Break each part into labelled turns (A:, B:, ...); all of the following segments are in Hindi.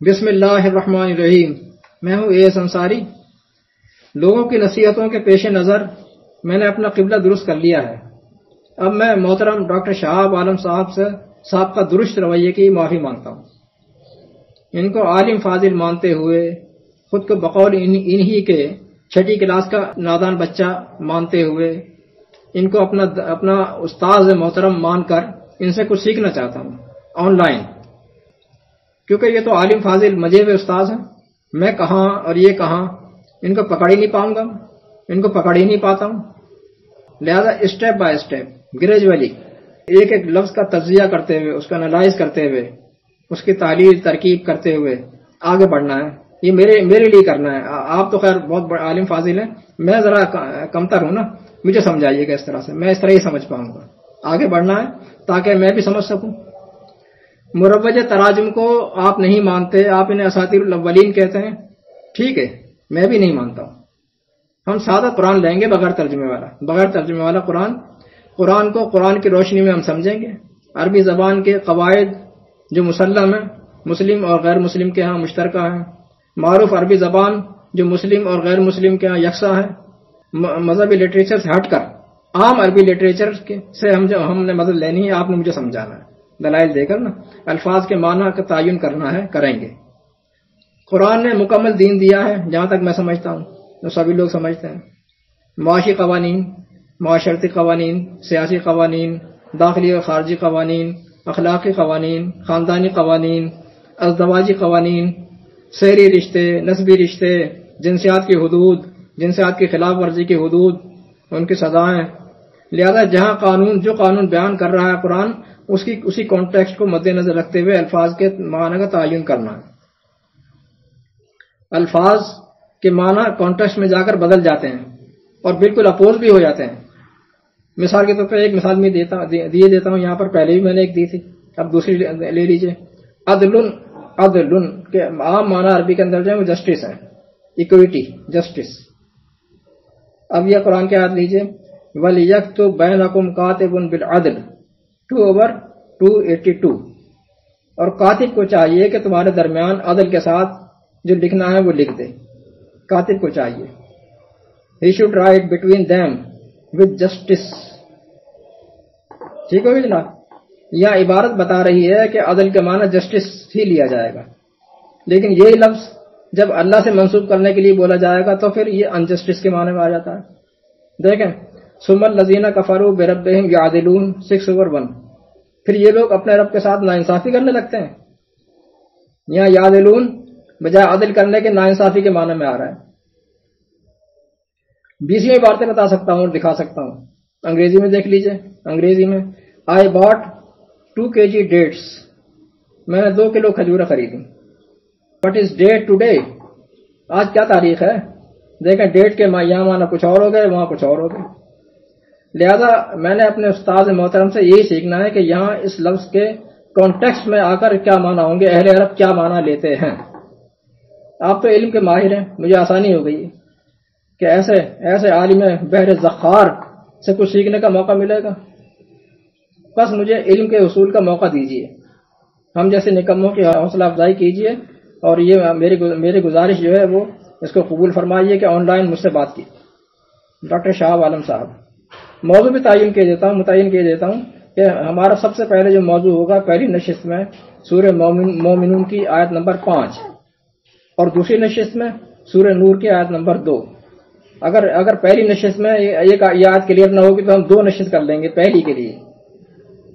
A: बिस्मिल्लाहिर्रहमानिर्रहीम। मैं हूँ एस अंसारी। लोगों की नसीहतों के पेश नज़र मैंने अपना किबला दुरुस्त कर लिया है। अब मैं मोहतरम डॉक्टर शहाब आलम साहब से साहब का दुरुस्त रवैये की माफ़ी माँगता हूँ। इनको आलिम फाजिल मानते हुए, खुद को बकौल इन्हीं के छठी क्लास का नादान बच्चा मानते हुए, इनको अपना अपना उस्ताद मोहतरम मानकर इनसे कुछ सीखना चाहता हूँ। ऑनलाइन। क्योंकि ये तो आलिम फाजिल मज़े हुए उस्ताद हैं। मैं कहा और ये कहा? इनको पकड़ ही नहीं पाऊँगा। इनको पकड़ ही नहीं पाता हूँ। लिहाजा स्टेप बाय स्टेप ग्रेजुअली एक एक लफ्ज का तजिया करते हुए, उसका एनालाइज करते हुए, उसकी तालील, तरकीब करते हुए आगे बढ़ना है। ये मेरे मेरे लिए करना है। आप तो खैर बहुत आलिम फाजिल हैं। मैं जरा कमतर हूँ ना। मुझे समझाइएगा इस तरह से। मैं इस तरह ही समझ पाऊँगा। आगे बढ़ना है, ताकि मैं भी समझ सकूँ। मुरवज तराजम को आप नहीं मानते, आप इन्हें असातिरवलीन कहते हैं। ठीक है, मैं भी नहीं मानता हूँ। हम सादा कुरान लेंगे बगैर तर्जुमे वाला। बगैर तर्जुमे वाला कुरान कुरान को कुरान की रोशनी में हम समझेंगे। अरबी जबान के कवायद जो मुसलम है, मुस्लिम और गैर मुस्लिम के यहाँ मुश्तर है। मारूफ अरबी जबान जो मुस्लिम और गैर मुस्लिम के यहाँ यकसा है। मजहबी लिटरेचर से हटकर, आम अरबी लिटरेचर से हम जो, हमने मदद लेनी है, आपने मुझे समझाना है। दलाइल देकर ना, अल्फाज के माना का तयन करना है, करेंगे। कुरान ने मुकम्मल दीन दिया है, जहाँ तक मैं समझता हूँ तो सभी लोग समझते हैं। मुआशी कवानी माशरती कवानीन, सियासी कवानी दाखिली और खारजी कवानी अखलाकी कवानी ख़ानदानी कवानी अजदवाजी कवानी शहरी रिश्ते, नस्बी रिश्ते, जिनसियात की हदूद, जिनसियात की खिलाफ वर्जी की हदूद, उनकी सजाएँ। लिहाजा जहाँ कानून, जो कानून बयान कर रहा है कुरान उसकी, उसी कॉन्टेक्स्ट को मद्देनजर रखते हुए अल्फाज के माना का तयन करना है। अल्फाज के माना कॉन्टेक्स्ट में जाकर बदल जाते हैं और बिल्कुल अपोज भी हो जाते हैं। मिसाल के तौर तो पर एक मिसाल में देता दिए देता हूँ, यहाँ पर पहले भी मैंने एक दी थी, अब दूसरी ले लीजिए। अदलुन अदलुन के आम माना अरबी के अंदर जो है वो जस्टिस है इक्विटी जस्टिस अब यह कुरान के याद लीजिए वल यक तो बैन अकुम कातिबुन बिल अदल। Two over two eighty two और कातिब को चाहिए कि तुम्हारे दरमियान अदल के साथ जो लिखना है वो लिख दे। कातिब को चाहिए। He should write between them with justice ठीक होगी जनाब? यह इबारत बता रही है कि अदल के माना जस्टिस ही लिया जाएगा। लेकिन यही लफ्ज जब अल्लाह से मंसूब करने के लिए बोला जाएगा तो फिर ये अनजस्टिस के माने में आ जाता है। देखें सुमल लजीना कफरू बेरब यादिलून सिक्स ओवर वन फिर ये लोग अपने रब के साथ नाइंसाफी करने लगते हैं। यहाँ यादिलून, बजाय आदिल करने के नाइंसाफी के माने में आ रहा है। बीसवीं बातें बता सकता हूँ और दिखा सकता हूँ। अंग्रेज़ी में देख लीजिए। अंग्रेज़ी में आई बॉट टू के जी डेट्स मैंने दो किलो खजूर खरीदी। वट इज़ डेट टूडे आज क्या तारीख है? देखें डेट के यहाँ माना कुछ और हो गए, वहाँ कुछ और हो गए। लिहाजा मैंने अपने उस्ताद मोहतरम से यही सीखना है कि यहाँ इस लफ्ज के कॉन्टेक्स्ट में आकर क्या माना होंगे, अहले अरब क्या माना लेते हैं। आप तो इल्म के माहिर हैं, मुझे आसानी हो गई कि ऐसे ऐसे आलिम बहर जखार से कुछ सीखने का मौका मिलेगा। बस मुझे इल्म के उसूल का मौका दीजिए। हम जैसे निकम्मों की हौसला अफजाई कीजिए और ये मेरी मेरी गुजारिश जो है वो, इसको कबूल फरमाइए कि ऑनलाइन मुझसे बात की डॉक्टर शाह आलम साहब। मौजू भी तयन किए देता हूँ मुतन किए देता हूँ कि हमारा सबसे पहले जो मौजू होगा पहली नशिस्त में सूर्य मोमिन की आयत नंबर पाँच और दूसरी नशिस्त में सूर्य नूर की आयत नंबर दो। अगर अगर पहली नशिस्त में एक आयत क्लियर ना होगी तो हम दो नशिस्त कर लेंगे पहली के लिए।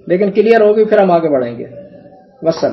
A: लेकिन क्लियर होगी, फिर हम आगे बढ़ेंगे। वसलम